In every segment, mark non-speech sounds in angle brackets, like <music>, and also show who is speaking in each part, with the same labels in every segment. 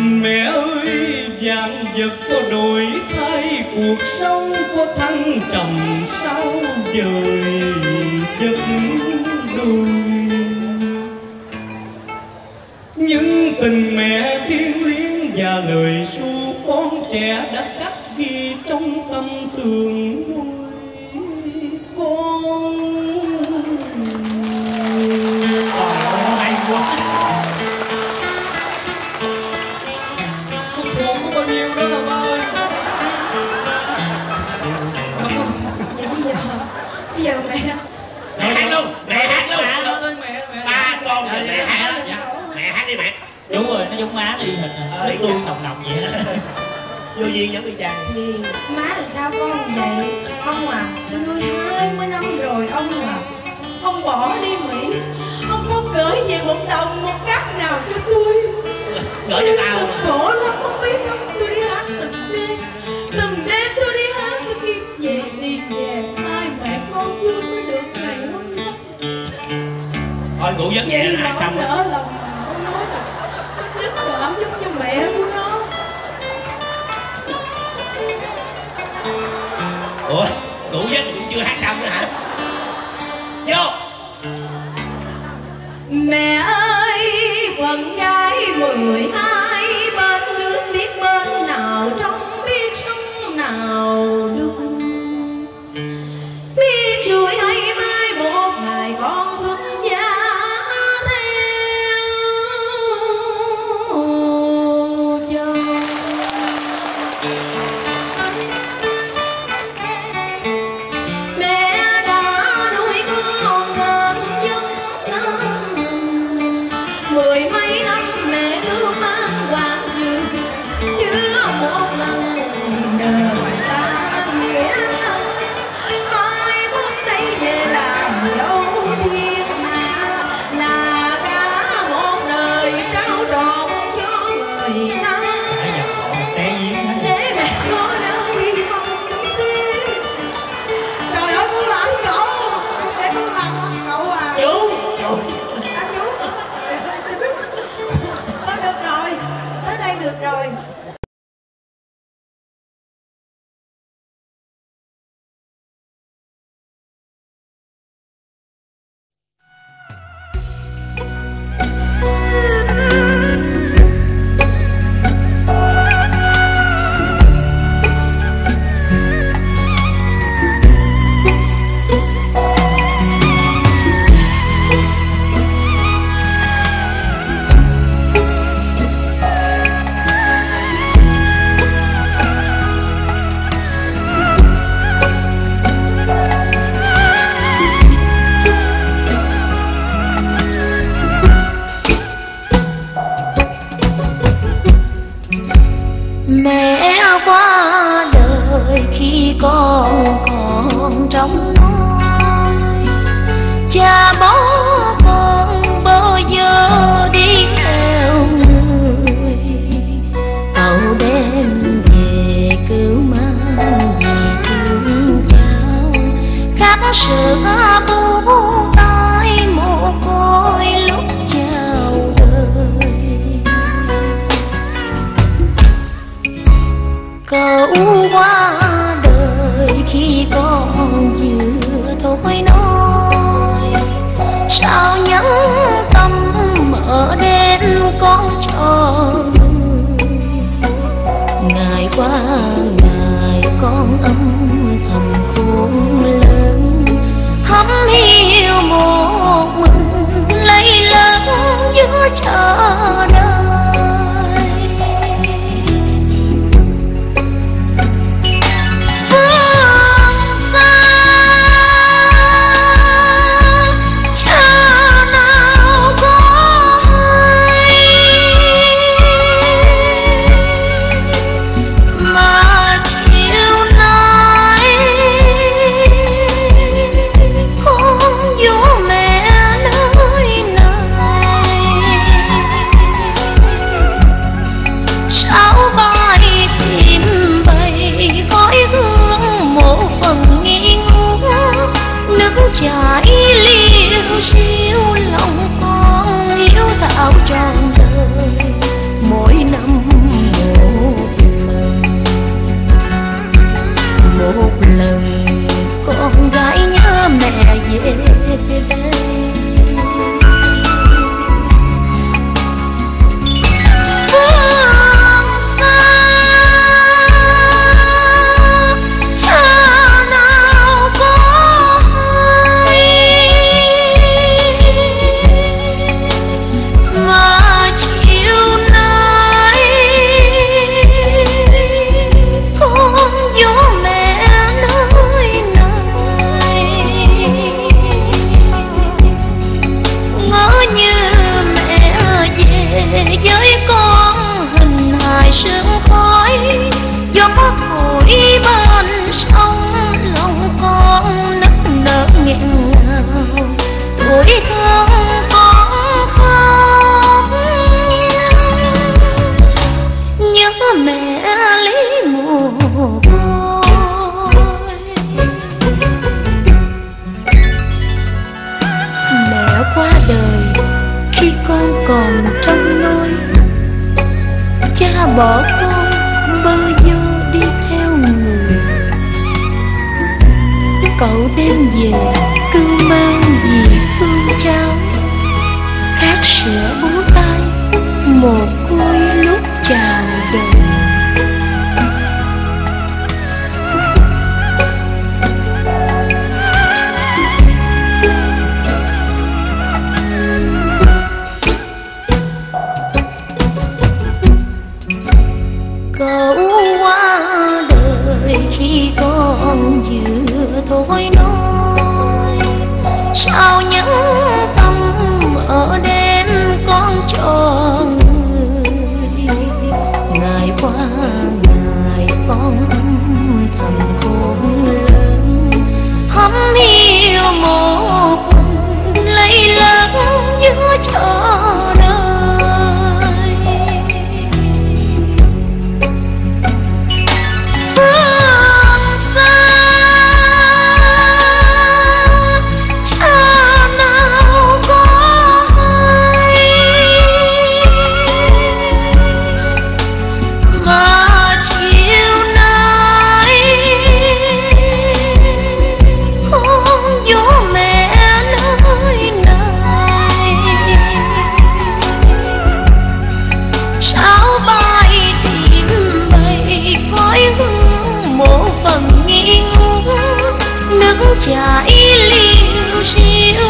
Speaker 1: mẹ ơi vạn vật có đổi thay, cuộc sống có thăng trầm sao dời giấc đôi những tình mẹ thiên liêng và lời ru con trẻ đã khắc ghi trong tâm tường
Speaker 2: giờ mẹ.
Speaker 3: Mẹ hát luôn mẹ hát luôn.
Speaker 1: Mẹ ơi mẹ mẹ
Speaker 3: ba con rồi mẹ hát
Speaker 1: dạ.
Speaker 3: mẹ hát đi mẹ.
Speaker 4: Đúng rồi nó giống má đi hình
Speaker 3: Ờ,
Speaker 4: nước tương nồng nồng vậy đó. <laughs>
Speaker 3: Vô duyên giống y chang.
Speaker 2: Thì má là sao con vậy? Ông à tôi nuôi hai mươi năm rồi ông à. Ông bỏ đi mỹ. Ông không gửi về một đồng một cắt nào cho tôi?
Speaker 3: Gửi cho tao
Speaker 2: cảm giống như mẹ của nó.
Speaker 3: Ủa ngủ giấc cũng chưa hát xong
Speaker 5: khi con còn trong nôi cha bỏ con bao giờ đi theo người. Tàu đem về cứu mang về thương cháu khắp sữa bu Ngài người ngày qua lần sương khói. Gió thổi bên sông lòng con nức nở nghẹn ngào. Tuổi thơ Bob. 少年 cha ý liu riu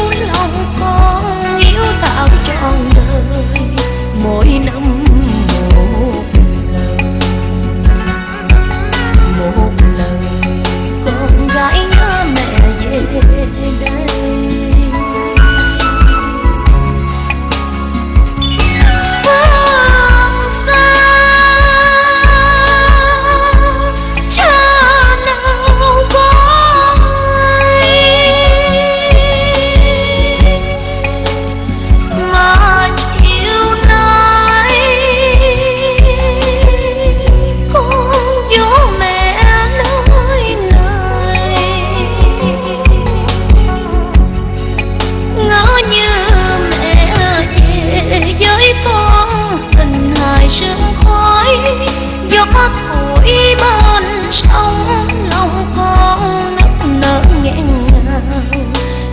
Speaker 5: mắt ủi bên trong lòng con nức nở nghẹn ngào.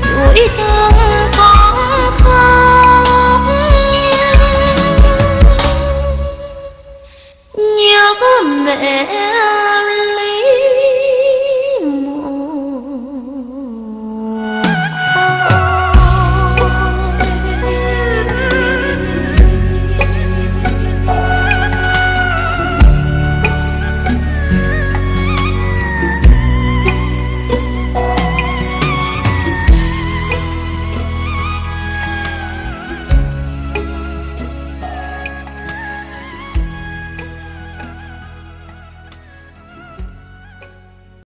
Speaker 5: Đuổi thương con khóc. Nhớ mẹ